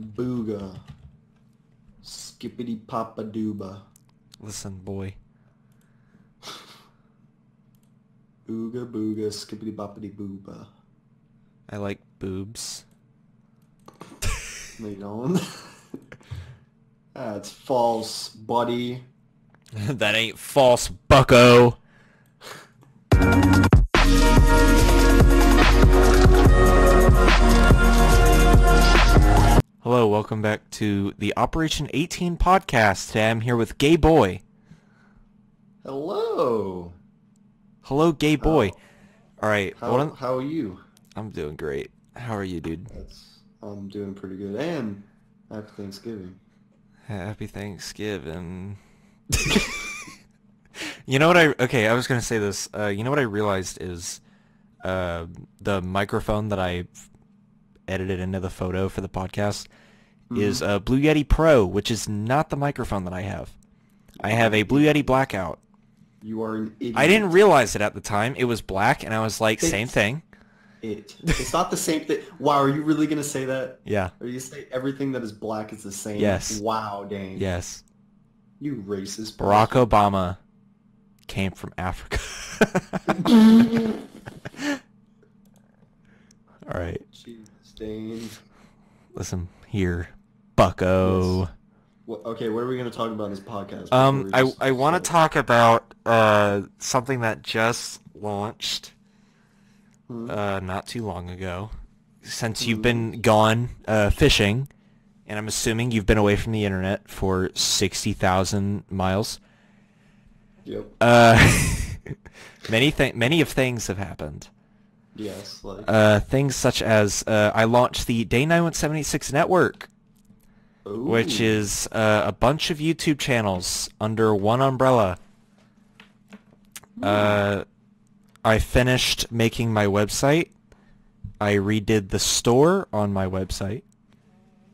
Booga. Skippity papa dooba. Listen, boy. Ooga booga skippity boppity booba. I like boobs. You don't. That's false, buddy. that ain't false, bucko. Hello, welcome back to the Operation 18 podcast. Today I'm here with Gay Boy. Hello. Hello, Gay Boy. All right, How, how are you? I'm doing great. How are you, dude? That's I'm doing pretty good. And happy Thanksgiving. Happy Thanksgiving. you know what I okay, I was gonna say this. Uh, you know what I realized is uh, the microphone that I edited another photo for the podcast mm-hmm. is a Blue Yeti Pro, which is not the microphone that I have. I have a Blue Yeti Blackout. You are an idiot. I didn't realize it at the time. It was black, and I was like, same thing. It. It's not the same thing. Wow, are you really gonna say that? Yeah. Are you say everything that is black is the same? Yes. Wow, dang. Yes. You racist. Barack. Obama came from Africa. All right. Jeez, Listen here, bucko. What, okay, what are we gonna talk about in this podcast? Um, I just I want to talk about uh something that just launched Hmm? uh not too long ago. Since you've been gone uh fishing, and I'm assuming you've been away from the internet for sixty thousand miles. Yep. Uh, many th- many of things have happened. Yes. Like. Uh, things such as uh, I launched the Day 9176 network. which is uh, a bunch of YouTube channels under one umbrella. Uh, I finished making my website. I redid the store on my website.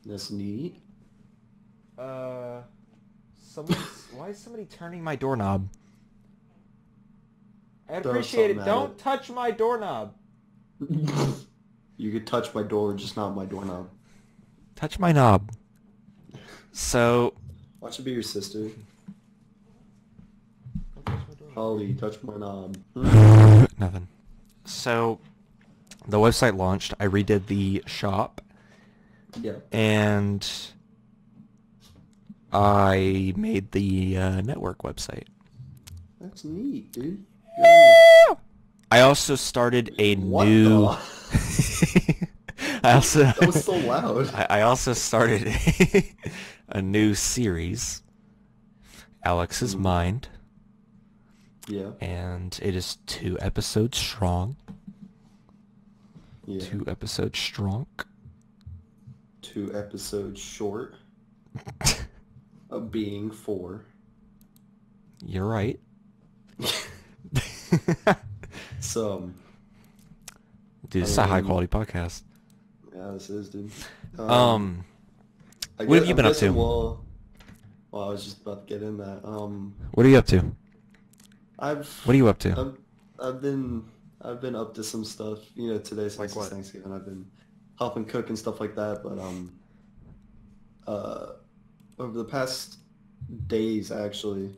That's neat. Uh, why is somebody turning my doorknob? I appreciate it. Don't it. touch my doorknob. You could touch my door, just not my doorknob. Touch my knob. So, Watch it be your sister. Holly, touch my knob. Nothing. So, the website launched. I redid the shop, Yeah. and I made the uh, network website. That's neat, dude. Good. I also started a What new. I also. That was so loud. I, I also started a new series, Alex's Hmm. Mind, Yeah. and it is two episodes strong. Yeah. Two episodes strong. Two episodes short of being four. You're right. So, Dude, this is a high Um, quality podcast. yeah, this is, dude. Um, I what have guess- you I'm been up to? Well, well, I was just about to get in that. Um, what are you up to? I've What are you up to? I've, I've been I've been up to some stuff. You know, today since Like what? Thanksgiving, I've been helping cook and stuff like that. But um, uh, over the past days, actually,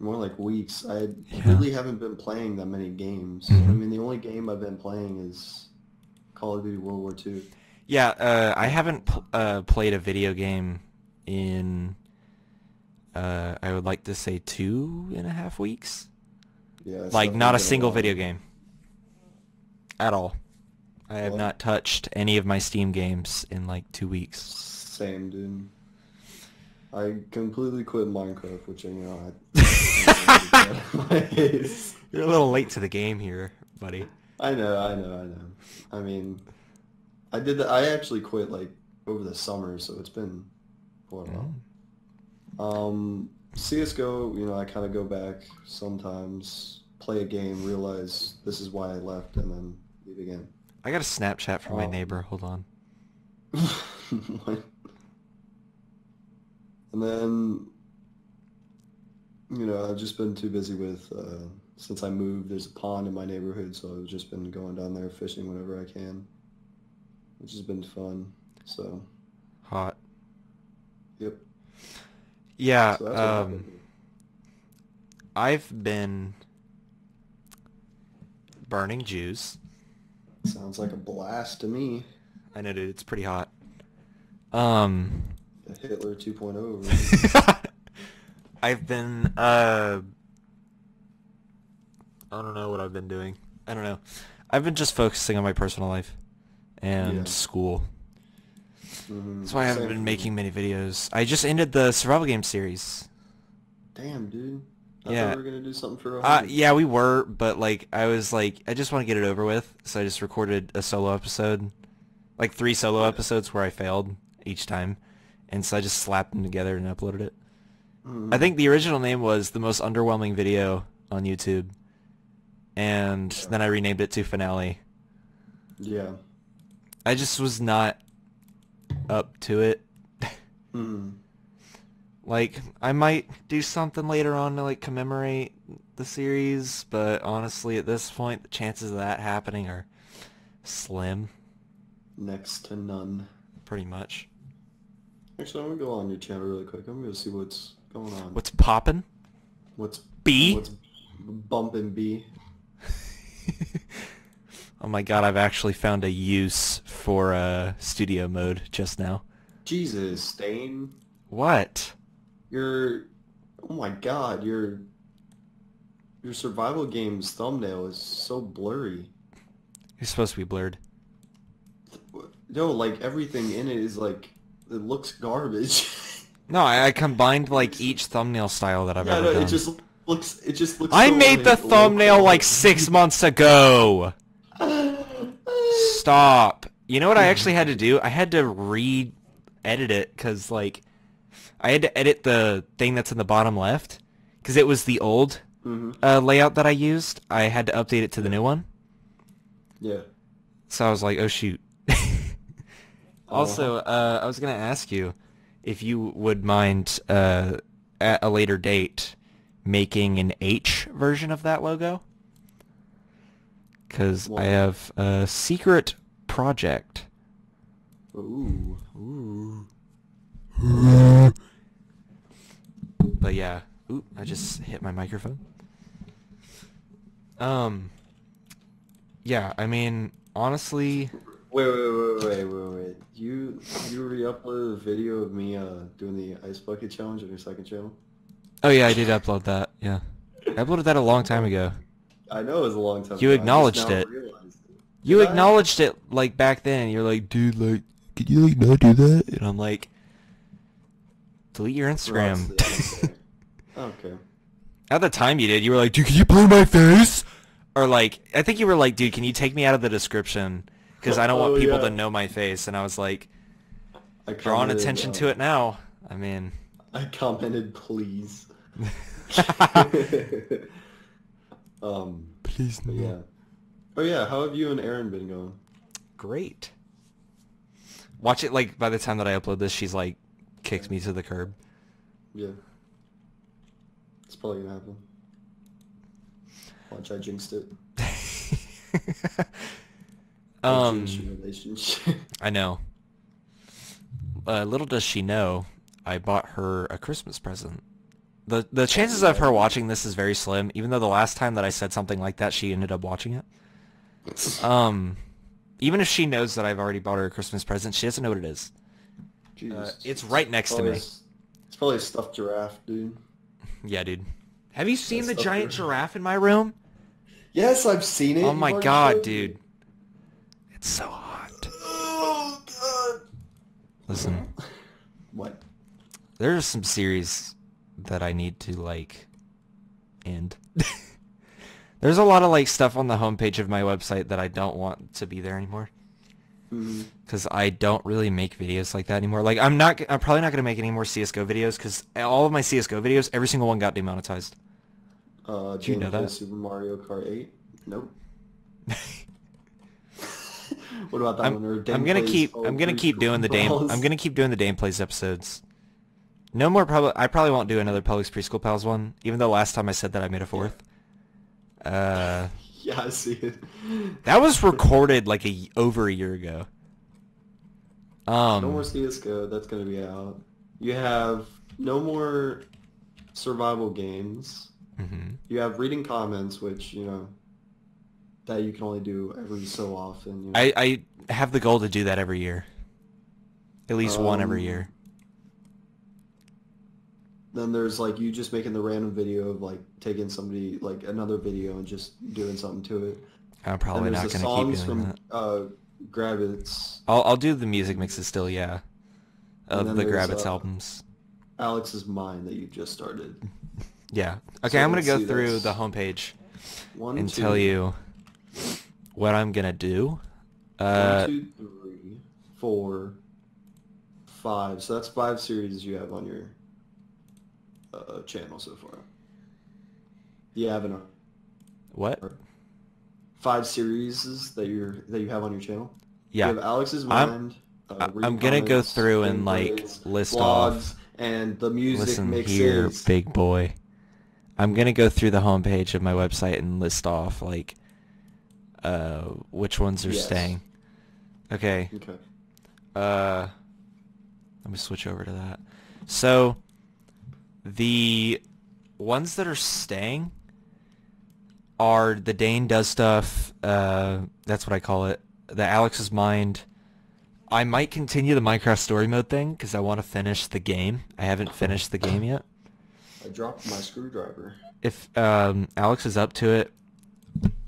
more like weeks, I Yeah. really haven't been playing that many games. Mhm. I mean, the only game I've been playing is Call of Duty World War II. Yeah, uh, I haven't pl- uh, played a video game in, uh, I would like to say two and a half weeks. Yeah, Like, not a single while. video game. At all. I have What? not touched any of my Steam games in like two weeks. Same, dude. I completely quit Minecraft, which you know I. You're a little late to the game here, buddy. I know, I know, I know. I mean, I did that. I actually quit like over the summer, so it's been for a while. Um, CS:GO, you know, I kind of go back sometimes, play a game, realize this is why I left, and then leave again. I got a Snapchat from my Um, neighbor. Hold on. and then, you know, I've just been too busy with, uh, since I moved, there's a pond in my neighborhood, so I've just been going down there fishing whenever I can, which has been fun. So, Hot. Yep. Yeah. So um. I've been burning Jews. Sounds like a blast to me. I know, dude. It's pretty hot. Um. Hitler 2.0. right? I've been uh I don't know what I've been doing. I don't know. I've been just focusing on my personal life and Yeah. school. Mhm. That's why I haven't been making many videos. I just ended the survival game series. Damn, dude. I Yeah. thought we were gonna do something for a Uh yeah, we were, but like I was like I just want to get it over with, so I just recorded a solo episode. Like three solo episodes where I failed each time. And so I just slapped them together and uploaded it. Mhm. I think the original name was the most underwhelming video on YouTube. And then I renamed it to Finale. Yeah. I just was not up to it. Mhm. Like, I might do something later on to like commemorate the series, but honestly at this point the chances of that happening are slim, Next to none. pretty much. Actually, I'm gonna go on your channel really quick. I'm gonna see what's going on. What's poppin'? What's B? What's bumping B? oh my god, I've actually found a use for uh, studio mode just now. Jesus, Stain. What? Your oh my god, your your survival game's thumbnail is so blurry. You're supposed to be blurred. No, like everything in it is like it looks garbage. No, I, I combined like each thumbnail style that I've yeah, ever no, done. it just looks it just looks. I so, made the thumbnail like six months ago. Stop. You know what I actually had to do? I had to re-edit it because like I had to edit the thing that's in the bottom left because it was the old Mhm. uh, layout that I used. I had to update it to the new one. Yeah. So I was like, oh shoot. Also, uh, I was gonna ask you if you would mind uh, at a later date making an H version of that logo, because I have a secret project. Ooh. Ooh. But yeah, ooh, I just hit my microphone. Um. Yeah, I mean, honestly, Wait, wait, wait, wait, wait, wait. You you re-uploaded a video of me uh doing the ice bucket challenge on your second channel? oh yeah, I did upload that. Yeah, I uploaded that a long time ago. I know it was a long time. You ago, acknowledged now it. it. You Did I? acknowledged it like back then. You're like, dude, like, could you like not do that? And I'm like, delete your Instagram. Okay. okay. At the time you did, you were like, dude, can you blur my face? Or like, I think you were like, dude, can you take me out of the description? Because I don't want Oh, people yeah. to know my face. And I was like, I drawing attention uh, to it now. I mean, I commented, please. um, please but yeah. Oh yeah, how have you and Aaron been going? Great. Watch it like by the time that I upload this, she's like kicks me to the curb. Yeah. It's probably gonna happen. Watch, I jinxed it. I um, relationship. I know. Uh, little does she know, I bought her a Christmas present. the The chances of her watching this is very slim. Even though the last time that I said something like that, she ended up watching it. Um, even if she knows that I've already bought her a Christmas present, she doesn't know what it is. Jesus. Uh, it's right next to me. It's probably a stuffed giraffe, dude. Yeah, dude. Have you seen the giant there. giraffe in my room? Yes, I've seen it. Oh my god, dude. It's so hot. Oh god. Listen, What? there's some series that I need to like end. there's a lot of like stuff on the homepage of my website that I don't want to be there anymore because I don't really make videos like that anymore. Like I'm not, I'm probably not gonna make any more CS:GO videos because all of my CS:GO videos, every single one got demonetized. Uh, Did you know that? Super Mario Kart 8? Nope. what about that I'm, one? Or I'm gonna keep, I'm gonna keep doing the Dane, I'm gonna keep doing the Dane Plays episodes. No more public. I probably won't do another Publix Preschool Pals one, even though last time I said that I made a fourth. Uh, Yeah, I see it. that was recorded like a over a year ago. Um, no more CS:GO. That's gonna be out. You have no more survival games. mhm. You have reading comments, which you know that you can only do every so often. You know? I I have the goal to do that every year. At least one every Um, year. Then there's like you just making the random video of like taking somebody like another video and just doing something to it. I'm probably not gonna keep songs doing from that. uh, Grabbitz, I'll I'll do the music mixes still, yeah. Of the Grabbitz uh, albums. Alex's Mind that you just started. Yeah. Okay, so I'm gonna go through that's the homepage One, and two, tell you what I'm gonna do. Uh, one, two, three, four, five. So that's five series you have on your uh, channel so far. You have an, what? five series that you're that you have on your channel. You Yeah. have Alex's I'm- Mind. uh, I- reading I'm gonna go through and, like, list vlogs, off- and the music Listen mixes. here, big boy. I'm gonna go through the homepage of my website and list off like uh which ones are Yes. staying. Okay. Okay. Uh let me switch over to that. So the ones that are staying are the Dane does stuff, uh that's what I call it. The Alex's mind. I might continue the Minecraft story mode thing because I want to finish the game. I haven't finished the game yet. I dropped my screwdriver. If um, Alex is up to it,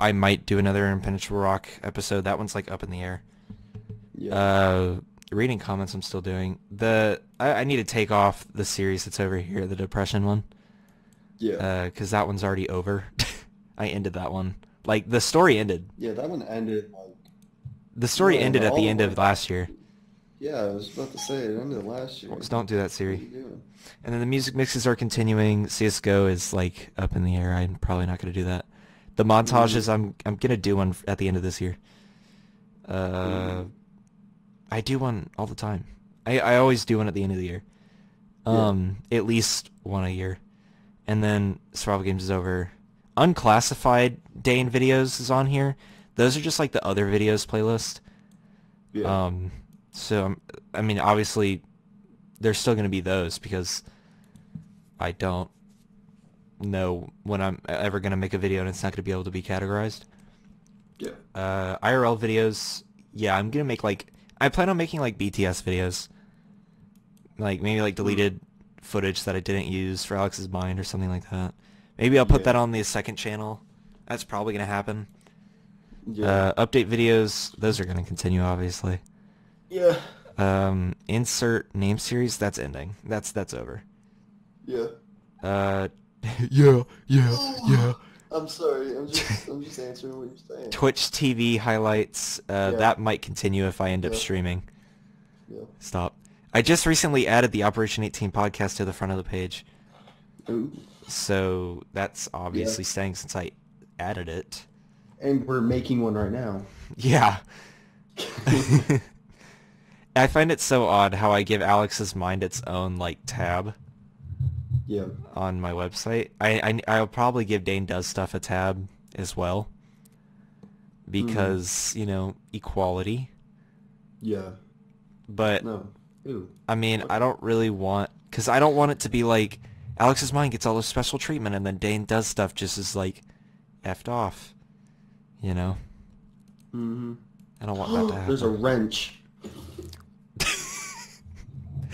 I might do another Impenetrable Rock episode. That one's like up in the air. Yeah. Uh, reading comments I'm still doing. The I, I need to take off the series that's over here, the depression one, yeah. because that one's already over. I ended that one. Like the story ended. yeah, that one ended like The story Yeah, ended at the end of last year. Yeah, I was about to say it ended last year. So don't do that, Siri. And then the music mixes are continuing. CS:GO is like up in the air. I'm probably not going to do that. The montages, I'm I'm gonna do one at the end of this year. Uh, I do one all the time. I I always do one at the end of the year. Yeah. Um, at least one a year, and then survival games is over. Unclassified Dane videos is on here. Those are just like the other videos playlist. Yeah. Um, so um, I mean, obviously, there's still going to be those because I don't know when I'm ever going to make a video and it's not going to be able to be categorized. yeah. Uh, IRL videos, yeah, I'm going to make like I plan on making like BTS videos, like maybe like deleted footage that I didn't use for Alex's mind or something like that. Maybe I'll put Yeah. that on the second channel. That's probably going to happen. Yeah. Uh, update videos, those are going to continue, obviously. yeah. Um, insert name series. That's ending. That's that's over. Yeah. Uh, yeah, yeah, yeah. I'm sorry. I'm just I'm just answering what you're saying. Twitch TV highlights. Uh, Yeah. that might continue if I end up streaming. Yeah. Stop. I just recently added the Operation 18 podcast to the front of the page, Ooh. so that's obviously staying since I added it. And we're making one right now. Yeah. I find it so odd how I give Alex's mind its own like tab. Yeah. on my website. I, I I'll probably give Dane does stuff a tab as well because you know equality. Yeah. But No. Ooh. I mean, I don't really want because I don't want it to be like Alex's mind gets all the special treatment and then Dane does stuff just as like effed off. You know, Mm-hmm. I don't want that to happen. There's a wrench.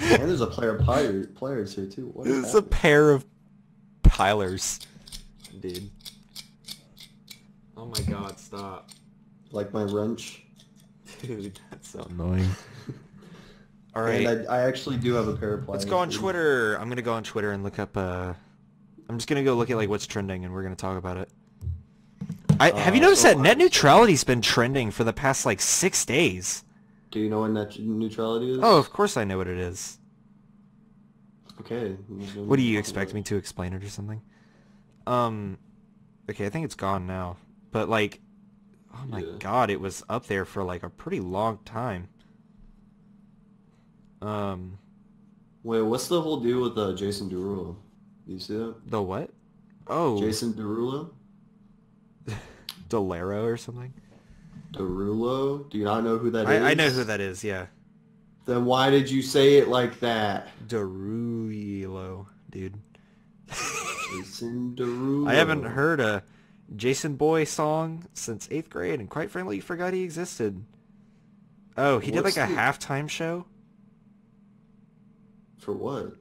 And there's a player of player, players here too. What is It's a pair of pilers, dude. Oh my god, stop. Like my wrench. Dude, that's so annoying. All right. And I, I actually do have a pair of pliers. Let's go on too. Twitter. I'm gonna go on Twitter and look up. Uh, I'm just gonna go look at like what's trending, and we're gonna talk about it. I, have you Uh, noticed so that net neutrality's been trending for the past like six days? Do you know what net neutrality is? Oh, of course I know what it is. Okay. What do you expect me to explain it or something? Um, okay, I think it's gone now. But like, oh my Yeah. god, it was up there for like a pretty long time. Um, Wait, what's the whole deal with uh, Jason Derulo? You see that? the what? Oh, Jason Derulo? Delero or something. Derulo? Do you not know who that is? I, I know who that is. Yeah. Then why did you say it like that? Derulo, dude. Jason Derulo. I haven't heard a Jason Boy song since eighth grade, and quite frankly, forgot he existed. Oh, he did like a the- halftime show. For what?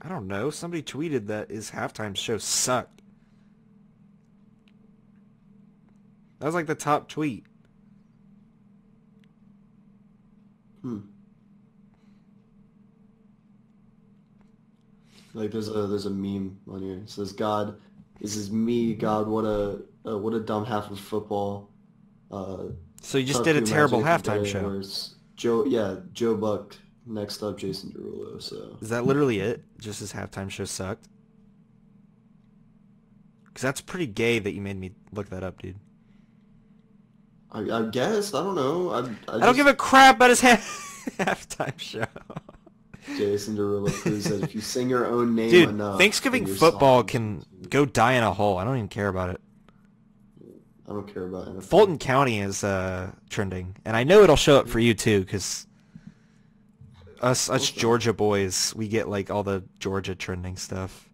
I don't know. Somebody tweeted that his halftime show sucked. That was like the top tweet. Hmm. Like there's a there's a meme on here. It says God, this is me. God, what a uh, what a dumb half of football. Uh, So you just did a terrible halftime show. Joe, yeah, Joe Buck. Next up, Jason Derulo. So Is that literally it? Just his halftime show sucked? Because that's pretty gay that you made me look that up, dude. I, I guess I don't know. I, I, I don't give a crap about his ha- halftime show. Jason Derulo proves that if you sing your own name Dude, enough, Thanksgiving football can go die in a hole. I don't even care about it. I don't care about it. Fulton County is uh, trending, and I know it'll show up for you too, because us us Okay. Georgia boys, we get like all the Georgia trending stuff.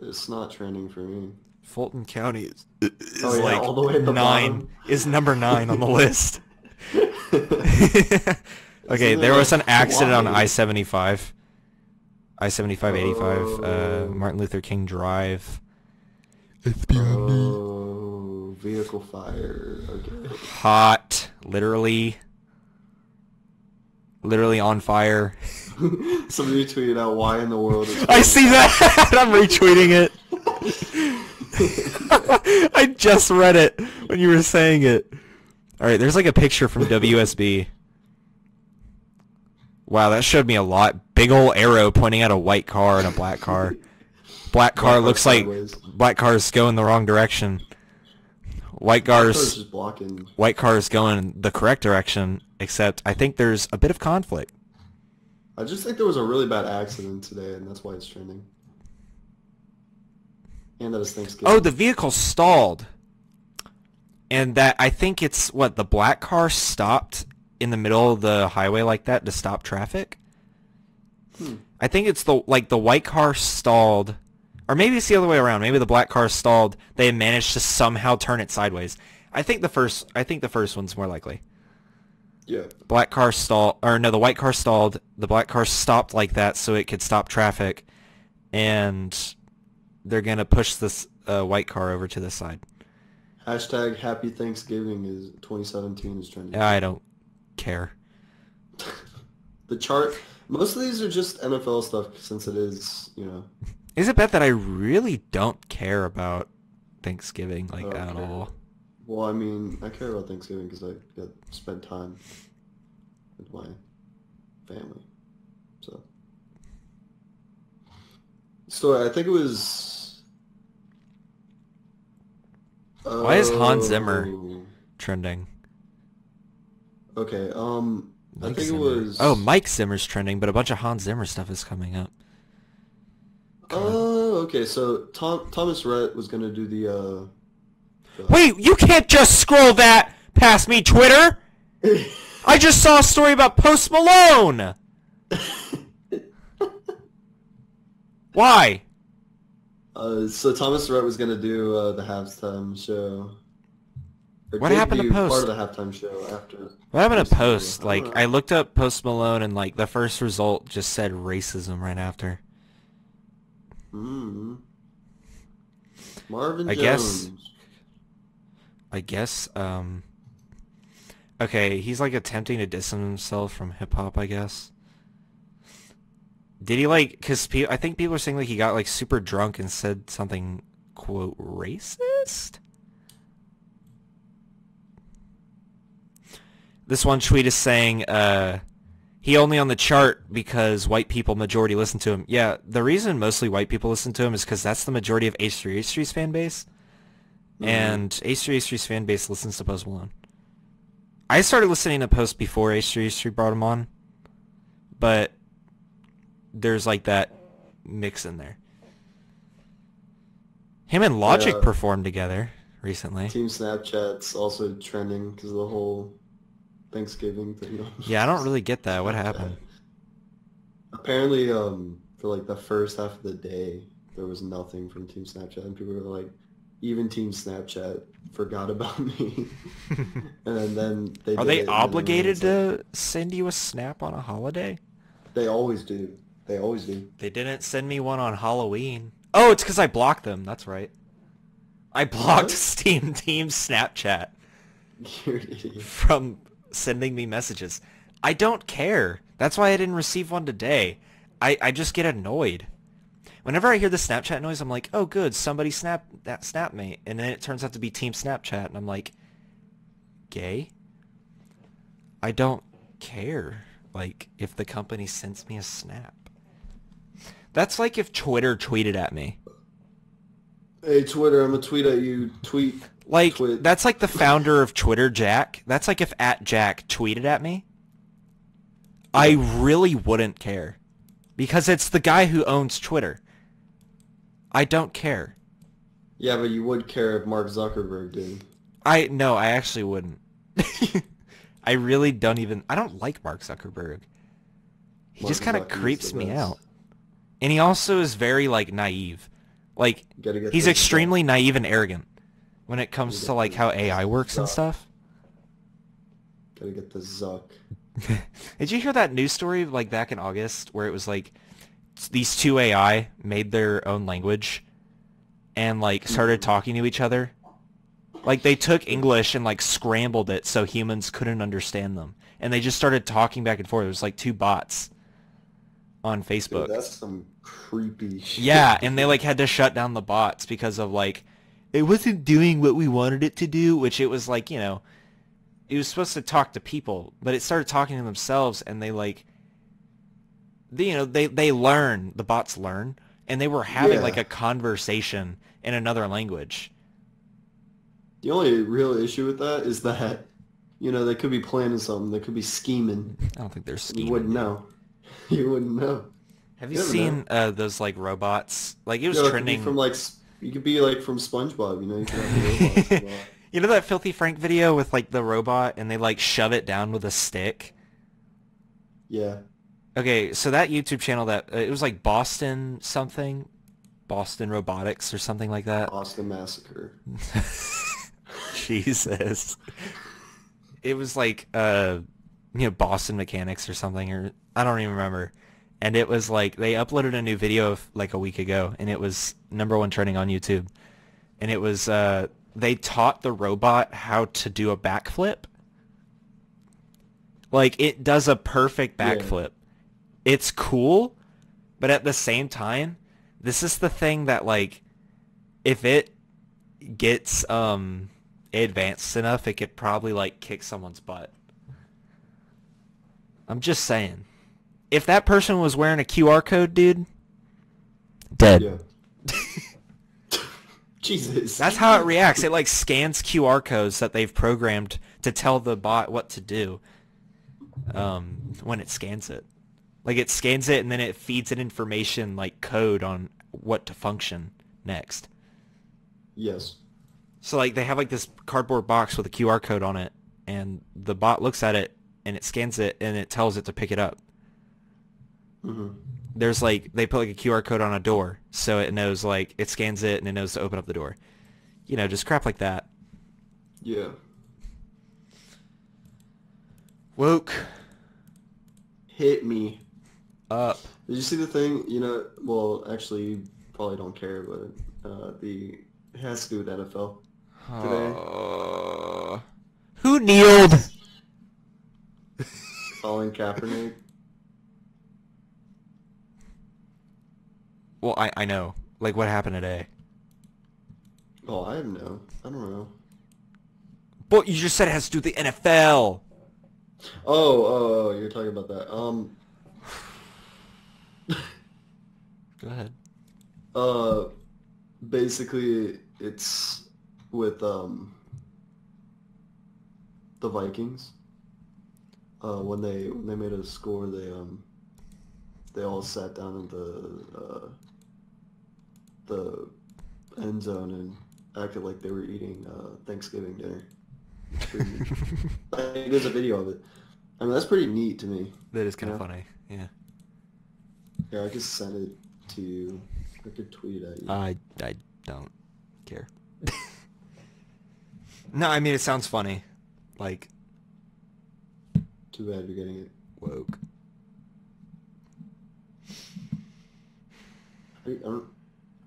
It's not trending for me. Fulton County is, is Oh, yeah, like all the way the nine bottom. is number nine on the list. okay, there was an accident on I seventy five. I seventy five eighty five, uh, Oh. Martin Luther King Drive. Oh, vehicle fire. Okay. Hot, literally, literally on fire. Somebody tweeted out why in the world. Is I see that. I'm retweeting it. I just read it when you were saying it. All right, there's like a picture from WSB. Wow, that showed me a lot. Big old arrow pointing at a white car and a black car. Black car car looks like sideways. black car's going the wrong direction. White Car's car's just blocking. white car's going the correct direction, except I think there's a bit of conflict. I just think there was a really bad accident today, and that's why it's trending. And that Thanksgiving. Oh, the vehicle stalled. And that I think it's what the black car stopped in the middle of the highway like that to stop traffic. Hmm. I think it's the like the white car stalled or maybe it's the other way around. Maybe the black car stalled. They managed to somehow turn it sideways. I think the first I think the first one's more likely. Yeah. Black car stalled or no, the white car stalled. The black car stopped like that so it could stop traffic and they're going to push this uh, white car over to the side. Hashtag Happy Thanksgiving is 2017 is trending. I don't care. The chart. Most of these are just NFL stuff since it is, you know. Is it bad that I really don't care about Thanksgiving like at all? Well, I mean, I care about Thanksgiving because I got to spend time with my family. So, story. I think it was. Why is Hans Zimmer- Oh, Trending. Okay. Um, I think Zimmer. it was. Oh, Mike Zimmer's trending, but a bunch of Hans Zimmer stuff is coming up. Oh, okay. So Tom Thomas Rhett was gonna do the. uh the- Wait, you can't just scroll that past me, Twitter. I just saw a story about Post Malone. Why? Uh, so Thomas Rhett was gonna do uh, the halftime show. Or What happened to Post? Part of the halftime show after. What happened to Post. Post? I Like. I looked up Post Malone, and like the first result just said racism right after. Mm. Marvin I Jones. guess- I guess. Um. Okay, he's like attempting to distance himself from hip hop. I guess. Did he like? Cause pe- I think people are saying like he got like super drunk and said something quote racist. This one tweet is saying, uh, he only on the chart because white people majority listen to him. Yeah, the reason mostly white people listen to him is because that's the majority of H3H3's fan base. Mhm. And H3H3's fan base listens to Post Malone. I started listening to Post before H3H3 brought him on. But there's like that mix in there. Him and Logic Yeah. performed together recently. Team Snapchat's also trending because of the whole Thanksgiving thing. Yeah, I don't really get that. What happened? Apparently, um, for like the first half of the day, there was nothing from Team Snapchat, and people were like, even Team Snapchat forgot about me. and then they Are they obligated like- to send you a snap on a holiday? They always do. They always do. They didn't send me one on Halloween. Oh, it's because I blocked them. That's right. I blocked What? Steam Team Snapchat You're an idiot. from sending me messages. I don't care. That's why I didn't receive one today. I, I just get annoyed. Whenever I hear the Snapchat noise, I'm like, oh good, somebody snap that snap me. And then it turns out to be Team Snapchat, and I'm like, gay? I don't care. Like, if the company sends me a snap. That's like if Twitter tweeted at me. Hey Twitter, I'm gonna tweet at you. Tweet. Like, Twit. that's like the founder of Twitter, Jack. That's like if at Jack tweeted at me. I really wouldn't care. Because it's the guy who owns Twitter. I don't care. Yeah, but you would care if Mark Zuckerberg did. I no, I actually wouldn't. I really don't even I don't like Mark Zuckerberg. He just kind of creeps me out. And he also is very like naive. Like he's extremely naive and arrogant when it comes to like how AI works and stuff. Gotta get the Zuck. Did you hear that news story like back in August where it was like these two AI made their own language and like started talking to each other? Like they took English and like scrambled it so humans couldn't understand them. And they just started talking back and forth. It was like two bots on Facebook. Dude, that's some creepy shit. Yeah, and they like had to shut down the bots because of like it wasn't doing what we wanted it to do, which it was like, you know, it was supposed to talk to people, but it started talking to themselves and they like they, you know, they they learn, the bots learn, and they were having Yeah. like a conversation in another language. The only real issue with that is that, you know, they could be planning something. They could be scheming. I don't think they're You scheming. wouldn't know. You wouldn't know. Have you You seen uh, those like robots? Like it was You know, it could trending be from like you could be like from SpongeBob. You know, you could have robots. You know that Filthy Frank video with like the robot and they like shove it down with a stick? Yeah. Okay, so that YouTube channel that uh, it was like Boston something, Boston Robotics or something like that. Boston Massacre. Jesus. It was like uh you know Boston Mechanics or something or I don't even remember. And it was like they uploaded a new video of, like a week ago and it was number 1 trending on YouTube. And it was uh they taught the robot how to do a backflip. Like it does a perfect Yeah. backflip. It's cool, but at the same time, this is the thing that like if it gets um advanced enough, it could probably like kick someone's butt. I'm just saying. If that person was wearing a QR code, dude, dead. Yeah. Jesus. That's how it reacts. It like scans QR codes that they've programmed to tell the bot what to do um, when it scans it. Like it scans it and then it feeds it information like code on what to function next. Yes. So like they have like this cardboard box with a QR code on it and the bot looks at it and it scans it and it tells it to pick it up. hmm There's like they put like a QR code on a door so it knows like it scans it and it knows to open up the door. You know, just crap like that. Yeah. Woke Hit me. up. Did you see the thing? You know, well, actually, you probably don't care, but uh, the it has to do with NFL. Today. Uh, who kneeled? Colin Kaepernick. Well, I I know. Like what happened today? Oh, I don't know. I don't know. But you just said it has to do with the NFL. Oh, oh, oh, you're talking about that. Um, Go ahead. uh, basically, it's with um the Vikings. Uh, when they when they made a score, they um they all sat down in the uh, the end zone and acted like they were eating uh, Thanksgiving dinner. neat. like, there's a video of it. I mean, that's pretty neat to me. That is kind of funny. Yeah. Yeah, I could send it to you. I could tweet at you. I I don't care. no, I mean it sounds funny. Like Too bad you're getting it. woke. I, don't.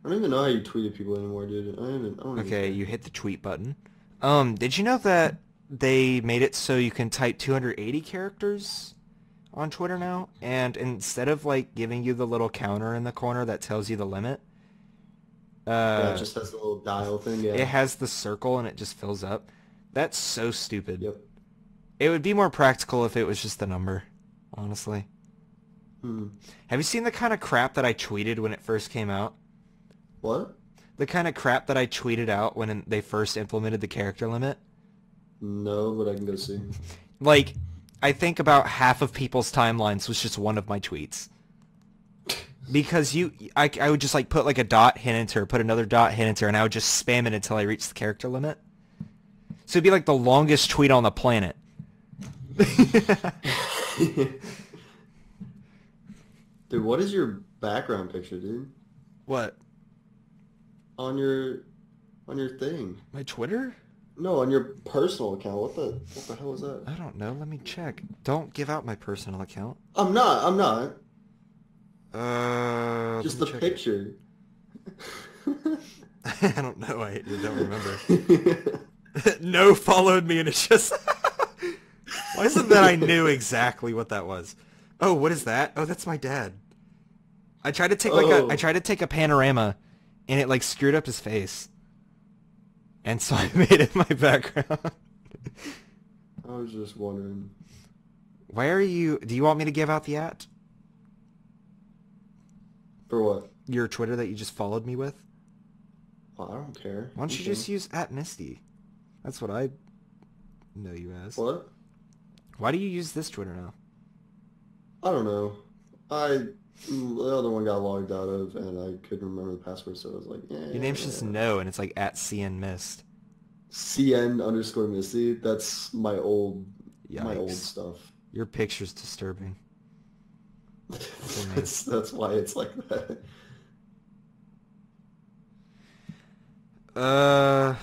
I don't even know how you tweet at people anymore, dude. I don't. I don't Okay, you hit the tweet button. Um, did you know that they made it so you can type 280 characters on Twitter now? And instead of like giving you the little counter in the corner that tells you the limit, yeah, uh, it just has the little dial thing. Yeah. it has the circle and it just fills up. That's so stupid. Yep. It would be more practical if it was just the number, honestly. Hmm. Have you seen the kind of crap that I tweeted when it first came out? What? The kind of crap that I tweeted out when they first implemented the character limit? No, but I can go see. Like, I think about half of people's timelines was just one of my tweets. Because you, I, I would just like put like a dot, hit enter, put another dot, hit enter, and I would just spam it until I reached the character limit. So it'd be like the longest tweet on the planet. dude, what is your background picture, dude? What? On your, on your thing? My Twitter? No, on your personal account. What the, what the hell is that? I don't know. Let me check. Don't give out my personal account. I'm not. I'm not. Uh, Just the let me check picture. I don't know. I don't remember. no followed me, and it's just. Why is it that I knew exactly what that was? Oh, what is that? Oh, that's my dad. I tried to take like a Oh. I tried to take a panorama, and it like screwed up his face. And so I made it my background. I was just wondering. Why are you? Do you want me to give out the at For what? your Twitter that you just followed me with? Well, I don't care. Why don't you just use at Misty? That's what I know you as. What? Why do you use this Twitter now? I don't know. I the other one got logged out of, and I couldn't remember the password, so I was like, yeah. Your name's just no, and it's like at CN Mist. CN underscore Misty. That's my old, my old stuff. Your picture's disturbing. that's that's why it's like that. Uh,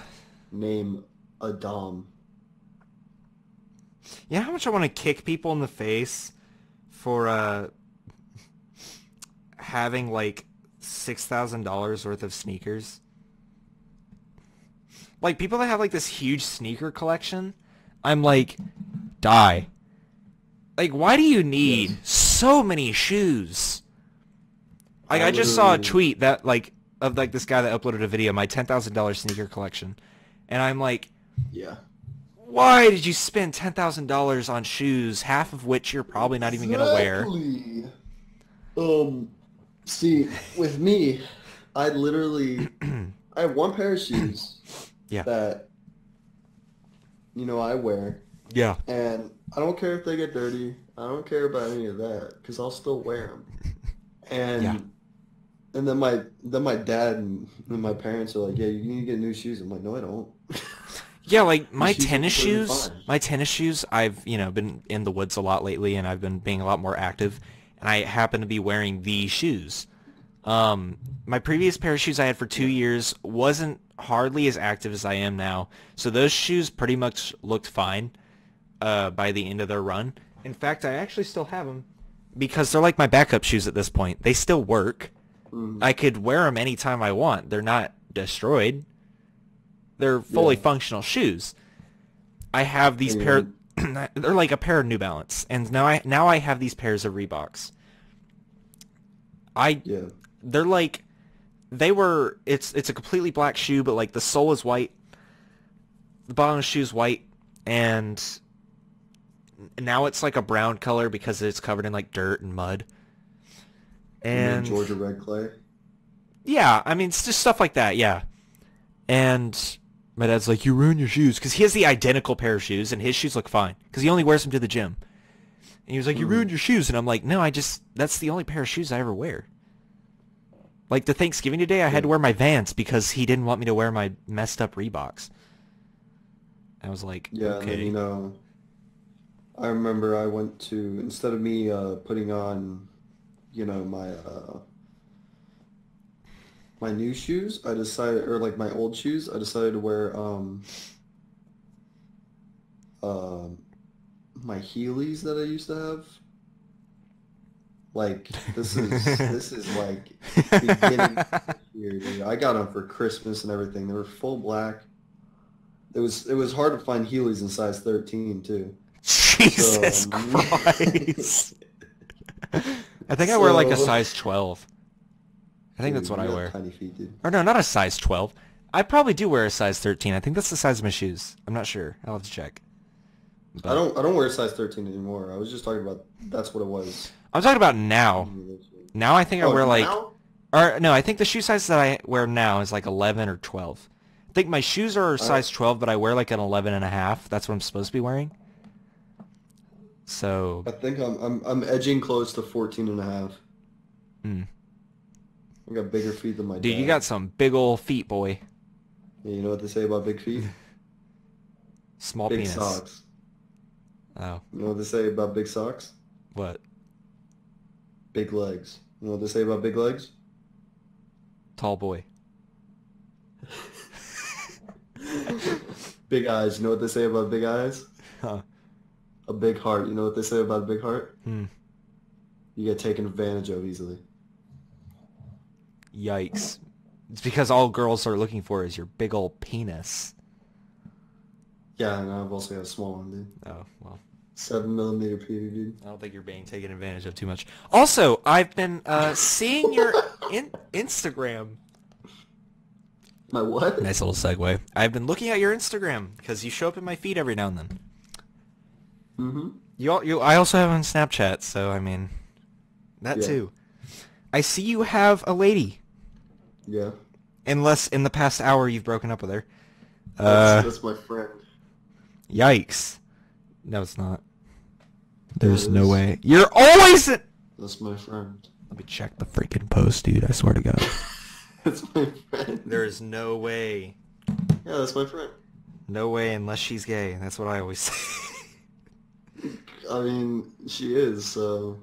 Name Adam. You know how much I want to kick people in the face for uh having like six thousand dollars worth of sneakers. Like people that have like this huge sneaker collection, I'm like, die. Like, why do you need Yes. so many shoes? Like, I I just saw a tweet that like of like this guy that uploaded a video, my ten thousand dollars sneaker collection, and I'm like, Yeah. Why did you spend ten thousand dollars on shoes, half of which you're probably not even gonna wear? Um, see, with me, I literally, I have one pair of shoes Yeah. that, you know, I wear, Yeah. and I don't care if they get dirty. I don't care about any of that because I'll still wear them. And Yeah. and then my then my dad and, and my parents are like, "Yeah, you need to get new shoes." I'm like, "No, I don't." Yeah, like my shoes tennis shoes, my tennis shoes, I've, you know, been in the woods a lot lately and I've been being a lot more active and I happen to be wearing these shoes. Um, my previous pair of shoes I had for two years wasn't hardly as active as I am now. So those shoes pretty much looked fine, uh, by the end of their run. In fact, I actually still have them because they're like my backup shoes at this point. They still work. Mm. I could wear them anytime I want. They're not destroyed. They're fully Yeah. functional shoes. I have these pair. they're like a pair of New Balance, and now I now I have these pairs of Reeboks. I Yeah. they're like they were. It's it's a completely black shoe, but like the sole is white. The bottom of the shoe's white, and now it's like a brown color because it's covered in like dirt and mud. And Georgia Red Clay. yeah, I mean, it's just stuff like that, yeah. And my dad's like, you ruined your shoes. Because he has the identical pair of shoes, and his shoes look fine. Because he only wears them to the gym. And he was like, you ruined your shoes. And I'm like, no, I just, that's the only pair of shoes I ever wear. Like, the Thanksgiving today, I had to wear my Vans because he didn't want me to wear my messed up Reeboks. I was like, Yeah, and then, okay. you know, I remember I went to instead of me uh, putting on, you know, my uh, my new shoes, I decided, or like my old shoes, I decided to wear um, um my Heelys that I used to have. Like this is this is like beginning dude. I got them for Christmas and everything. They were full black. It was it was hard to find Heelys in size 13 too. Jesus So- Christ. I think I wear like a size 12. I think that's what I wear. Tiny feet, dude. Or no, not a size 12. I probably do wear a size 13. I think that's the size of my shoes. I'm not sure. I'll have to check. But I don't I don't wear a size 13 anymore. I was just talking about that's what it was. I'm talking about now. Now I think I Oh, wear like now? or no, I think the shoe size that I wear now is like 11 or 12. I think my shoes are size 12, but I wear like an 11 and a half. That's what I'm supposed to be wearing. So, I think I'm I'm I'm edging close to 14 and a half. Hmm. I got bigger feet than my dude, dad. you got some big old feet, boy. Yeah, you know what they say about big feet? Small big penis. socks. Oh, You know what they say about big socks? what? Big legs. You know what they say about big legs? Tall boy. Big eyes. You know what they say about big eyes? Huh. A big heart. You know what they say about a big heart? Hmm. You get taken advantage of easily. Yikes. It's because all girls are looking for is your big old penis. Yeah, and I've also got a small one, dude. Oh, well. Seven millimeter Peter, dude. I don't think you're being taken advantage of too much. Also, I've been uh, seeing your in- Instagram. My what? Nice little segue. I've been looking at your Instagram because you show up in my feed every now and then. Mm-hmm. You, you, I also have on Snapchat, so I mean, that Yeah. too. I see you have a lady, Yeah. unless in the past hour you've broken up with her. That's, Uh, that's my friend. yikes. No, it's not. There's it no way. You're always. In- That's my friend. Let me check the freaking post, dude. I swear to God. That's my friend. there is no way. Yeah, that's my friend. No way unless she's gay. That's what I always say. I mean, she is, so...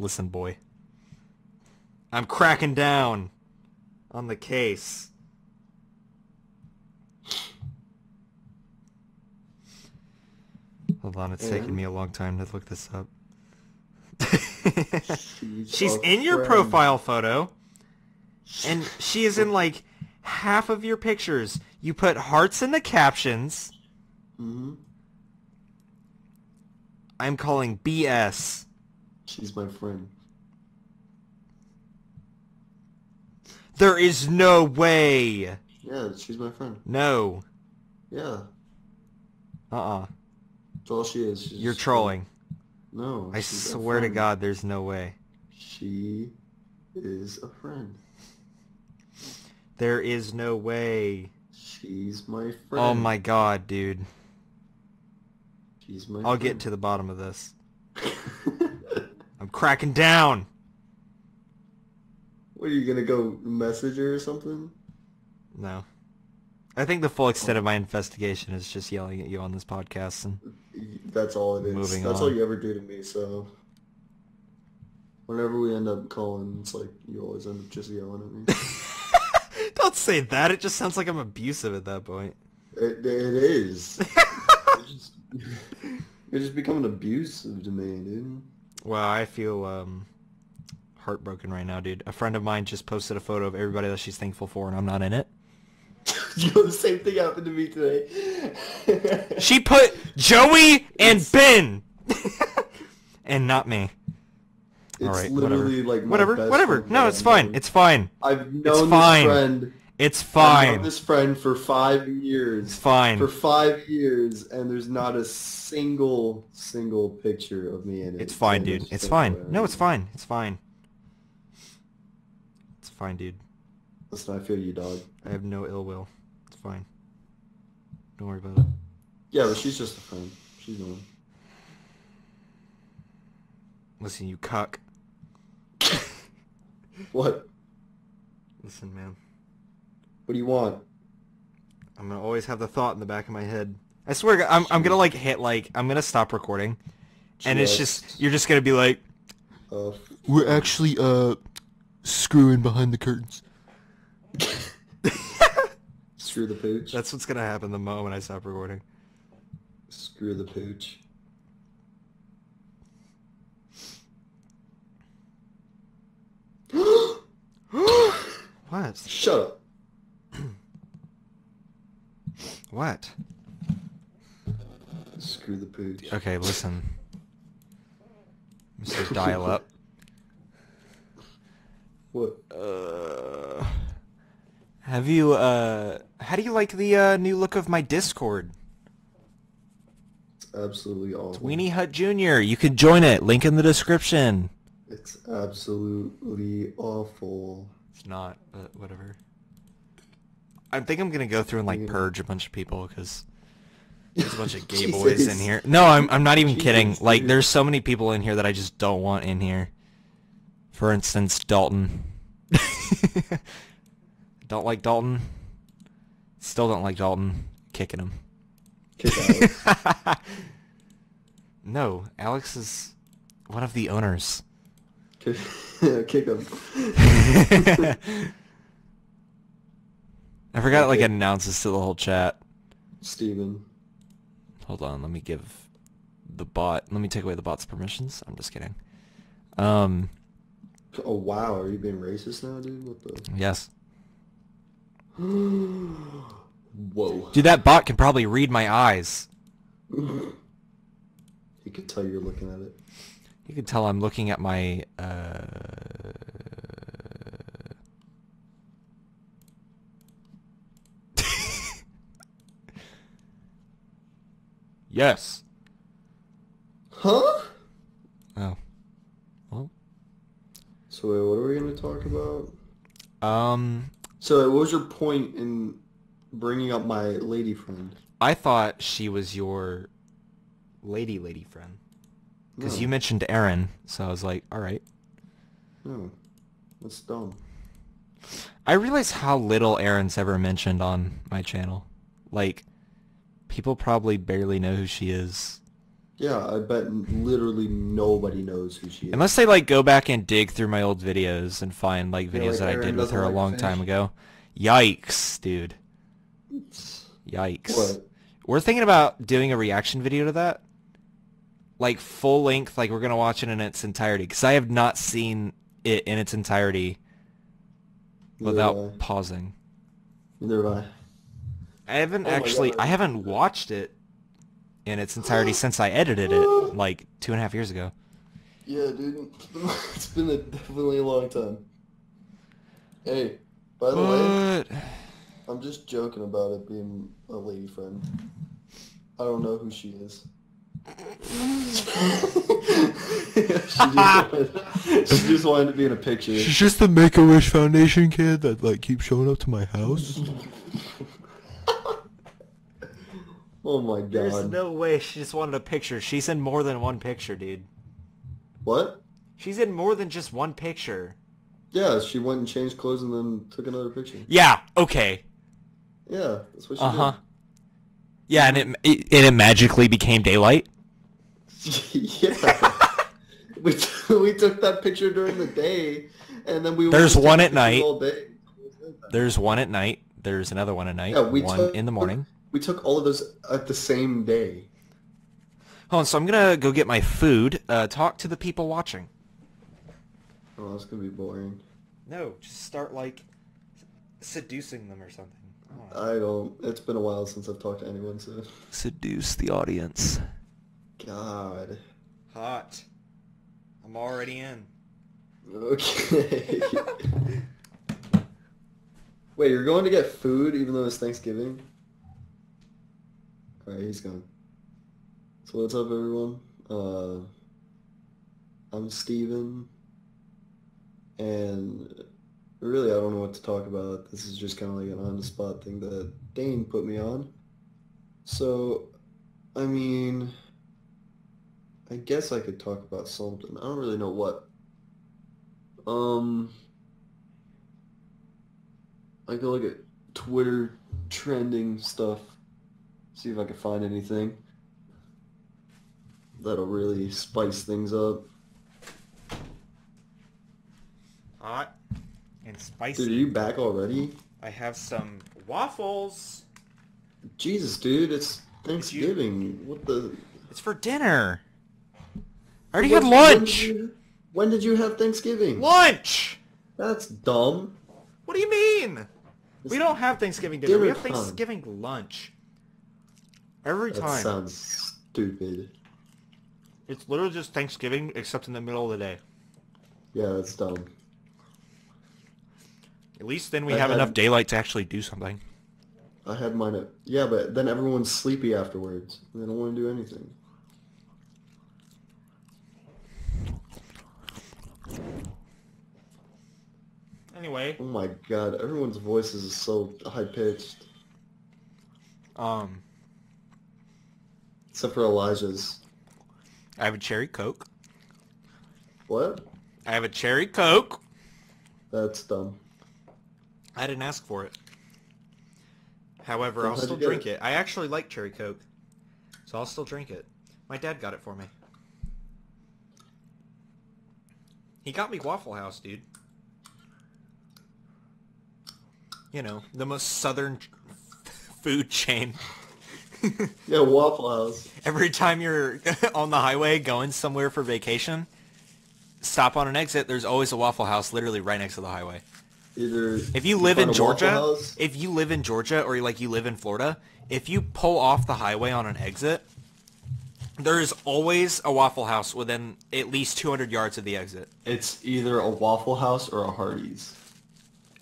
Listen, boy. I'm cracking down on the case. Hold on, it's taking me a long time to look this up. She's, She's in your profile photo, and she is in like half of your pictures. You put hearts in the captions. hmm I'm calling BS. She's my friend. There is no way. Yeah, she's my friend. No. Yeah, Uh-uh. that's all she is. She's You're trolling. No, I swear to. God, there's no way. She is a friend. There is no way. She's my oh friend. Oh my God, dude. She's my I'll get to the bottom of this. I'm cracking down. what, are you gonna go message her or something? No. I think the full extent of my investigation is just yelling at you on this podcast. And That's all it is. Moving That's on. all you ever do to me, so... Whenever we end up calling, it's like you always end up just yelling at me. Don't say that. It just sounds like I'm abusive at that point. it, it is. you're, just, you're just becoming abusive to me, dude. Well, I feel um, heartbroken right now, dude. A friend of mine just posted a photo of everybody that she's thankful for, and I'm not in it. you know, the same thing happened to me today. She put Joey and Ben, and not me. It's All right, literally whatever. like my whatever, whatever. No, it's fine. It's fine. I've known fine. this friend. It's fine. I've this friend for five years. It's fine. For five years, and there's not a single single picture of me in it. It's fine, dude. It's fine. No, it's fine. It's fine. It's fine, dude. Listen, I feel you, dog. I have no ill will. It's fine. Don't worry about it. Yeah, but she's just a friend. She's no one. Listen, you cuck. What? Listen, man. What do you want? I'm gonna always have the thought in the back of my head. I swear, I'm I'm gonna like hit like I'm gonna stop recording, and it's just you're just gonna be like, Uh, we're actually uh screwing behind the curtains. screw the pooch. That's what's gonna happen the moment I stop recording. Screw the pooch. What? Shut up. What? Screw the pooch. Okay, listen. Mr. Dial Up. What? Uh, have you, uh, how do you like the, uh, new look of my Discord? It's absolutely awful. Weenie Hut Jr. You can join it. Link in the description. It's absolutely awful. It's not, but whatever. I think I'm gonna go through and like purge a bunch of people because there's a bunch of gay boys in here. No, I'm I'm not even kidding. Jesus, Like dude. there's so many people in here that I just don't want in here. For instance, Dalton. don't like Dalton. Still don't like Dalton. Kicking him. Kick Alex. no, Alex is one of the owners. kick, kick him. I forgot like it announces to the whole chat. Steven. Hold on, let me give the bot. Let me take away the bot's permissions. I'm just kidding. Um, Oh wow, are you being racist now, dude? What the? yes. Whoa. Dude, that bot can probably read my eyes. he can tell you're looking at it. He can tell I'm looking at my, uh... yes. Huh? Oh. Well, So wait, what are we gonna talk about? um, So what was your point in bringing up my lady friend? I thought she was your lady lady friend. Because No. you mentioned Aaron, so I was like, alright. No, that's dumb. I realize how little Aaron's ever mentioned on my channel. Like, people probably barely know who she is. Yeah, I bet literally nobody knows who she is. Unless they like go back and dig through my old videos and find like Yeah, videos like that I did with her a long time ago. Yikes, dude. Yikes. What? We're thinking about doing a reaction video to that. Like full length, like we're gonna watch it in its entirety. Because I have not seen it in its entirety without I. pausing. Neither have I. I haven't Oh actually, God. I haven't watched it in its entirety since I edited it like two and a half years ago. Yeah, dude. It's been a definitely a long time. Hey, by the way, I'm just joking about it being a lady friend. I don't know who she is. she, just wanted, she just wanted to be in a picture. She's just the Make-A-Wish Foundation kid that like keeps showing up to my house. Oh my god. There's no way she just wanted a picture. She's in more than one picture, dude. What? She's in more than just one picture. Yeah, she went and changed clothes and then took another picture. Yeah, okay. Yeah, that's what she Uh-huh. Yeah, and it, it and it magically became daylight. yeah. we, t- we took that picture during the day, and then we There's one at night. All day. There's one at night. There's another one at night. Yeah, we one took, in the morning. We took all of those at the same day. Hold on, so I'm gonna go get my food. Uh, talk to the people watching. Oh, that's gonna be boring. No, just start like seducing them or something. I don't. It's been a while since I've talked to anyone, so. Seduce the audience. God. Hot. I'm already in. Okay. Wait, you're going to get food even though it's Thanksgiving? Alright, he's gone. So what's up everyone? Uh, I'm Steven. And really I don't know what to talk about. This is just kind of like an on-the-spot thing that Dane put me on. So, I mean, I guess I could talk about something. I don't really know what. Um, I could look at Twitter trending stuff. See if I can find anything that'll really spice things up. Hot and spicy. Dude, are you back already? I have some waffles. Jesus, dude, it's Thanksgiving. What the? It's for dinner. I already When- had when did lunch. you- When did you have Thanksgiving? Lunch. That's dumb. What do you mean? It's We don't have Thanksgiving dinner. We have time. Thanksgiving lunch. Every That time. sounds stupid. It's literally just Thanksgiving, except in the middle of the day. Yeah, that's dumb. At least then we I have had- enough daylight to actually do something. I had mine at yeah, but then everyone's sleepy afterwards. They don't want to do anything. Anyway, Oh my god, everyone's voices is so high pitched, um, except for Elijah's. I have a cherry coke. What? I have a cherry coke. That's dumb. I didn't ask for it. However, I'll still drink it? it. I actually like cherry coke, so I'll still drink it. My dad got it for me. He got me Waffle House, dude. You know, the most southern food chain. Yeah, Waffle House. Every time you're on the highway going somewhere for vacation, stop on an exit, there's always a Waffle House literally right next to the highway. Either If you live in find a Waffle Georgia, if you live in Georgia or like you live in Florida, if you pull off the highway on an exit, there is always a Waffle House within at least 200 yards of the exit. it's either a Waffle House or a Hardee's.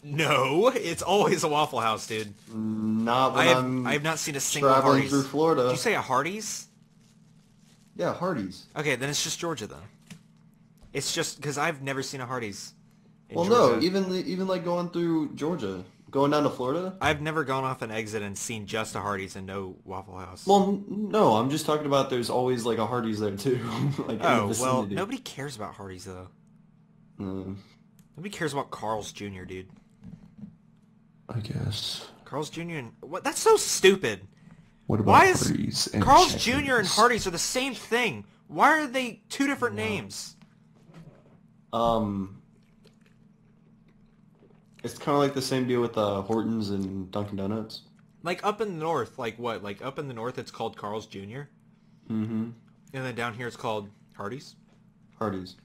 No, it's always a Waffle House, dude. Not when I have, am I have not seen a single traveling Hardee's. through Florida. Did you say a Hardee's? yeah, Hardee's. Okay, then it's just Georgia then. It's just because I've never seen a Hardee's. in Well, no, even even like going through Georgia, going down to Florida. I've never gone off an exit and seen just a Hardee's and no Waffle House. Well, no, I'm just talking about. There's always like a Hardee's there too. like in the oh well, nobody cares about Hardee's though. Mm, Nobody cares about Carl's Jr., dude. I guess. Carl's Jr. and what? That's so stupid. What Why is Carl's Jr. and Hardee's are the same thing? Why are they two different names? Um, it's kind of like the same deal with uh, Hortons and Dunkin' Donuts. Like up in the north, like what? Like up in the north, it's called Carl's Jr. Mm-hmm. And then down here, it's called Hardee's. Hardee's.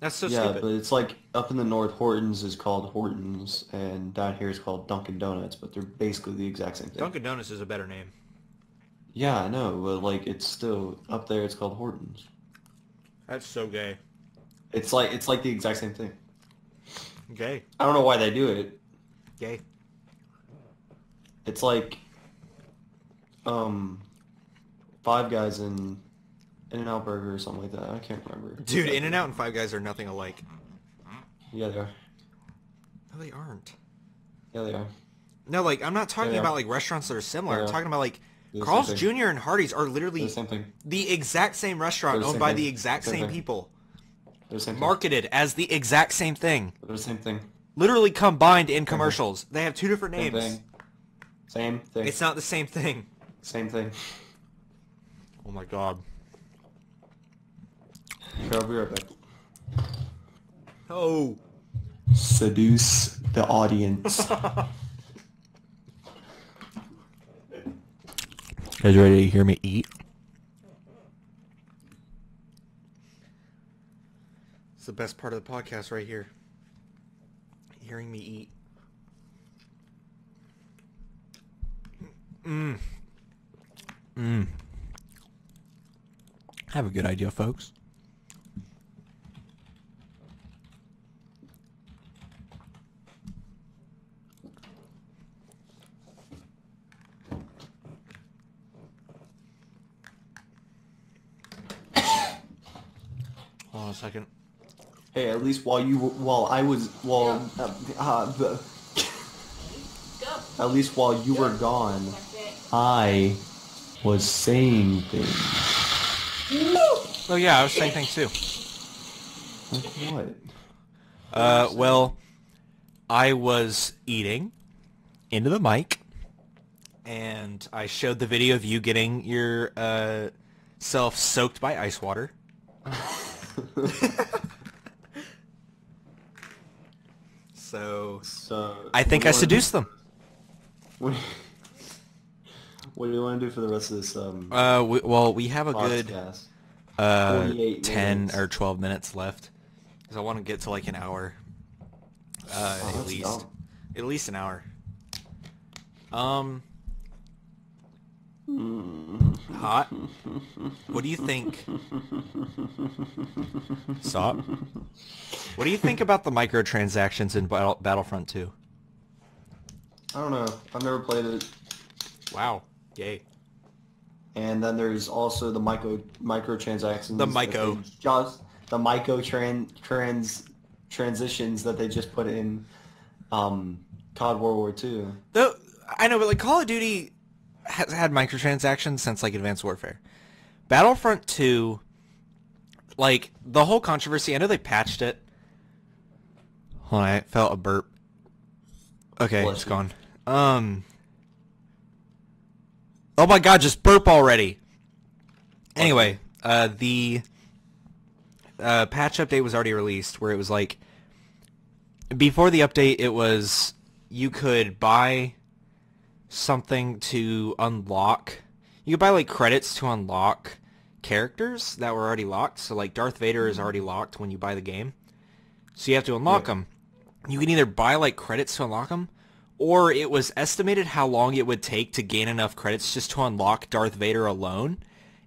That's so yeah, stupid. but it's like up in the north, Hortons is called Hortons, and down here it's called Dunkin' Donuts, but they're basically the exact same thing. Dunkin' Donuts is a better name. Yeah, I know, but like it's still up there. It's called Hortons. That's so gay. It's like it's like the exact same thing. Gay. I don't know why they do it. Gay. It's like um Five Guys and In and Out Burger or something like that. I can't remember. Dude, In and Out and Five Guys are nothing alike. Yeah, they are. No, they aren't. Yeah, they are. No, like I'm not talking Yeah. about like restaurants that are similar. I'm talking about like They're Carl's Jr. and Hardee's are literally the thing. the exact same restaurant owned same by thing. the exact Same same people, They're the same thing. marketed as the exact same thing, They're the same thing. literally combined in commercials. They have two different Same names. thing. Same thing. It's not the same thing. Same thing. Oh my god. Here, I'll be right back. Oh. Seduce the audience. guys ready to hear me eat? It's the best part of the podcast right here. Hearing me eat. Mmm. Mmm. I have a good idea, folks. Second. hey, at least while you were, while I was while uh, uh, the, at least while you were gone, I was saying things. Oh yeah, I was saying things too. Like what? Uh, well, I was eating, into the mic, and I showed the video of you getting your uh, self soaked by ice water. so So I think I what do you wanna do- seduced them. What, what do you want to do for the rest of this um, Uh, we, well, we have a good uh, ten minutes. or twelve minutes left, because I want to get to like an hour, uh, Oh, at least, dumb. at least an hour. Um, hot. What do you think? Stop. What do you think about the microtransactions in Battle- Battlefront 2? I don't know. I've never played it. Wow. Yay. And then there's also the micro microtransactions. The that myco. Just the micro tran, trans transitions that they just put in um, COD World War II. Though I know, but like Call of Duty has had microtransactions since like Advanced Warfare. Battlefront 2, like the whole controversy. I know they patched it. Hold on, I felt a burp. Okay, Bless it's you. gone. Um. Oh my god, just burp already. Anyway, uh, the uh, patch update was already released, where it was like before the update, it was you could buy something to unlock. You could buy like credits to unlock characters that were already locked. So like Darth Vader is already locked when you buy the game. So you have to unlock Yeah. them. You can either buy like credits to unlock them, or it was estimated how long it would take to gain enough credits just to unlock Darth Vader alone.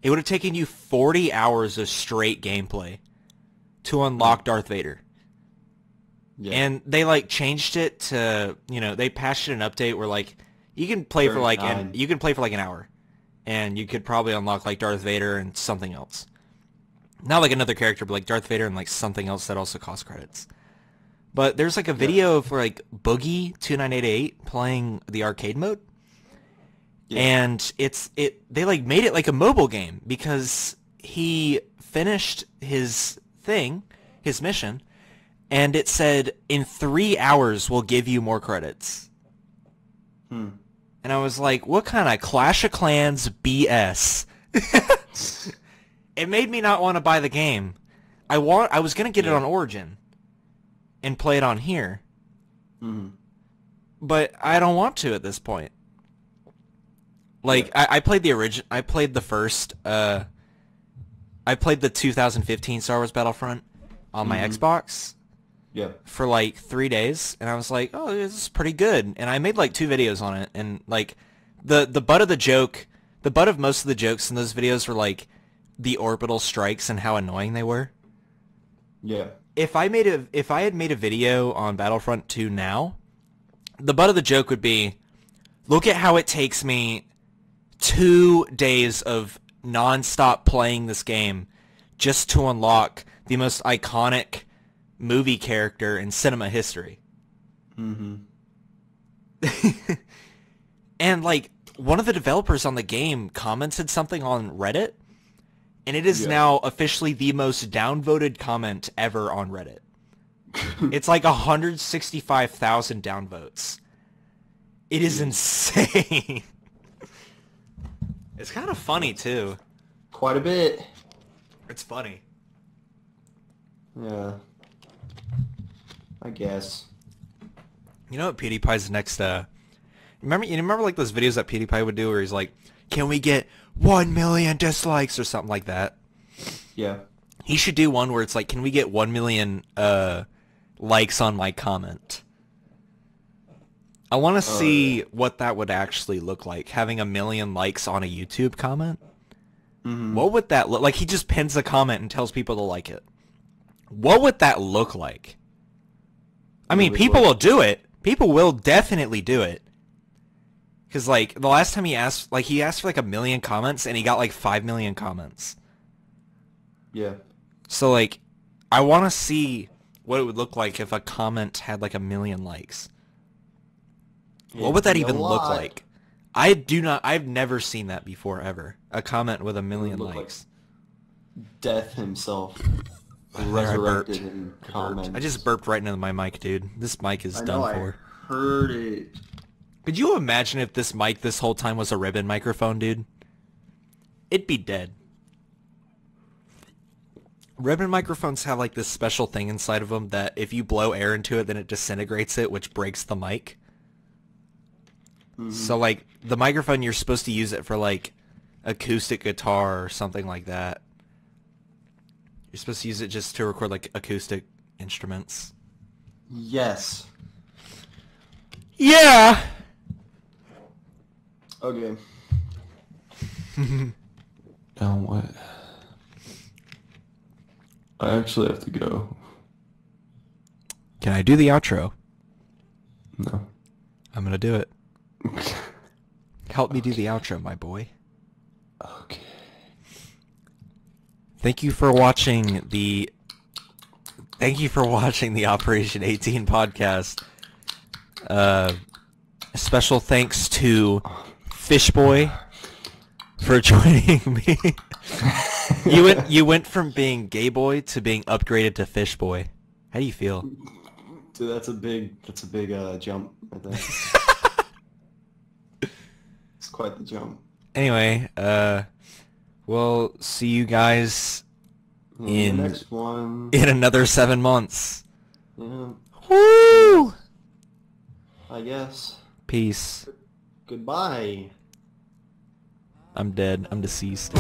It would have taken you 40 hours of straight gameplay to unlock mm. Darth Vader. Yeah. And they like changed it to, you know, they patched it an update where like you can play for like an you can play for like an hour, and you could probably unlock like Darth Vader and something else. Not like another character, but like Darth Vader and like something else that also costs credits. But there's like a video of like Boogie two nine eight eight playing the arcade mode, Yeah. and it's it they like made it like a mobile game because he finished his thing, his mission, and it said in three hours we'll give you more credits. Hmm. And I was like, what kind of Clash of Clans BS? it made me not want to buy the game. I want I was gonna get it on Origin and play it on here, Mhm. but I don't want to at this point. Like I, I played the origin I played the first uh I played the 2015 Star Wars Battlefront on my Mhm. Xbox Yeah. for like three days, and I was like, "Oh, this is pretty good." And I made like two videos on it, and like the the butt of the joke, the butt of most of the jokes in those videos were like the orbital strikes and how annoying they were. Yeah. If I made a if I had made a video on Battlefront 2 now, the butt of the joke would be, look at how it takes me two days of nonstop playing this game just to unlock the most iconic movie character in cinema history. Mm-hmm. And like one of the developers on the game commented something on Reddit, and it is Yeah. now officially the most downvoted comment ever on Reddit. it's like 165,000 downvotes. It is insane. it's kind of funny too. Quite a bit. It's funny. Yeah. I guess. You know what PewDiePie's next uh remember you remember like those videos that PewDiePie would do where he's like, "Can we get 1 million dislikes or something like that?" Yeah. He should do one where it's like, "Can we get 1 million uh likes on my comment?" I want to see what that would actually look like having a million likes on a YouTube comment. Mhm. What would that look like? He just pins a comment and tells people to like it. What would that look like? I mean, people will do it. People will definitely do it. Cause like the last time he asked, like he asked for like a million comments and he got like five million comments. Yeah. So like, I want to see what it would look like if a comment had like a million likes. What would that It'd be a even look like? I do not. I've never seen that before ever. A comment with a million look like likes. Death himself There, I resurrected in I comments. I just burped right into my mic, dude. This mic is I done know, I for. heard it. Could you imagine if this mic this whole time was a ribbon microphone, dude? It'd be dead. Ribbon microphones have like this special thing inside of them that if you blow air into it, then it disintegrates it, which breaks the mic. Mm-hmm. So like the microphone, you're supposed to use it for like acoustic guitar or something like that. You're supposed to use it just to record like acoustic instruments. Yes. Yeah. Okay. Now what? I actually have to go. Can I do the outro? No. I'm gonna do it. Help me do the outro, my boy. Okay. Thank you for watching the Thank you for watching the Operation 18 podcast. Uh special thanks to Fishboy for joining me. you went you went from being gay boy to being upgraded to fish boy. How do you feel? Dude, that's a big that's a big uh, jump. I think. it's quite the jump. Anyway, uh we'll see you guys In- the next one. in another 7 months. Yeah, Woo! I guess. Peace. Goodbye. I'm dead. I'm deceased.